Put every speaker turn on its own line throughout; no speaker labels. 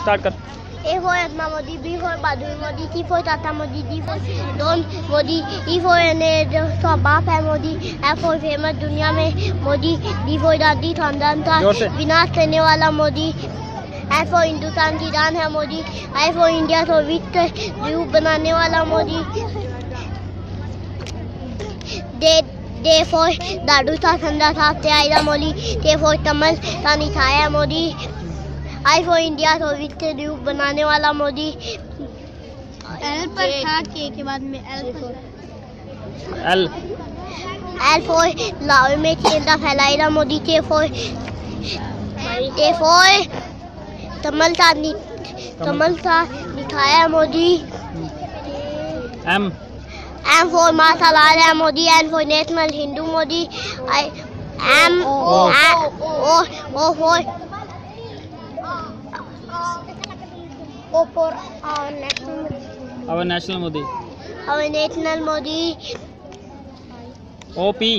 Start कर।
A for Atma Modi, B for Baduri Modi, C for Tata Modi, D for Don Modi, E for ने तो बाप है Modi F for famous दुनिया में Modi D for दादी खानदान था विनाश करने वाला मोदी F for हिंदुस्तान की जान है मोदी I for इंडिया तो विश्व द्वीप बनाने वाला मोदी। दे दे for दादू था ठंडा था तेरा मोदी T for कमल था निछाया मोदी आई फॉर इंडिया तो विश्व द्वीप बनाने वाला मोदी। एल पर था के के बाद में L
L
L for Lahore में चिंता फैलाएगा मोदी के फॉर ए फॉर कमल था नि- कमल था दिखाया मोदी।
एम
एम फॉर माता ला रहा Modi N for national Hindu Modi I M
O.
O O for O for national
our national Modi
our national Modi
O P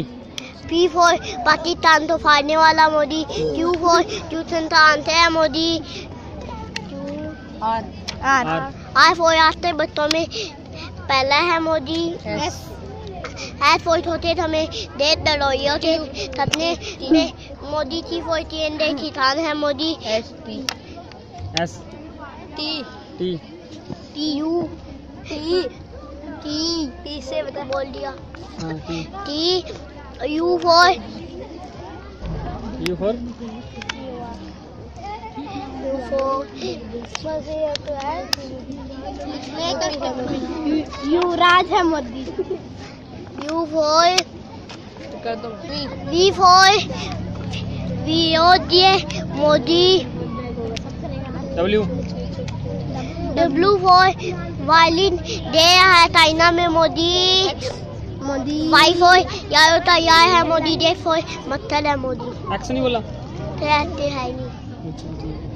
P for Pakistan तो फाड़ने वाला मोदी क्यू फॉर ट्यूशन था है Modi
are
are for रास्ते बच्चों में पहला है मोदी एस फॉर छोटे समय देश दड़ोइयों के सपने में मोदी की फॉर चेंडे किसान है Modi
S
T.
T.
T U. T. T. T से बता। बोल दिया।
हाँ T.
T. U for.
U for?
Yuvraj है Modi. U for. V for. विरोधी Modi.
W
W Y violin दे है चाइना में मोदी मोदी। वाई फोर यार तैयार है मोदी डे फॉय मत्थर है मोदी।
एक्शन ही बोला?
रहते है नहीं।
अच्छा, है।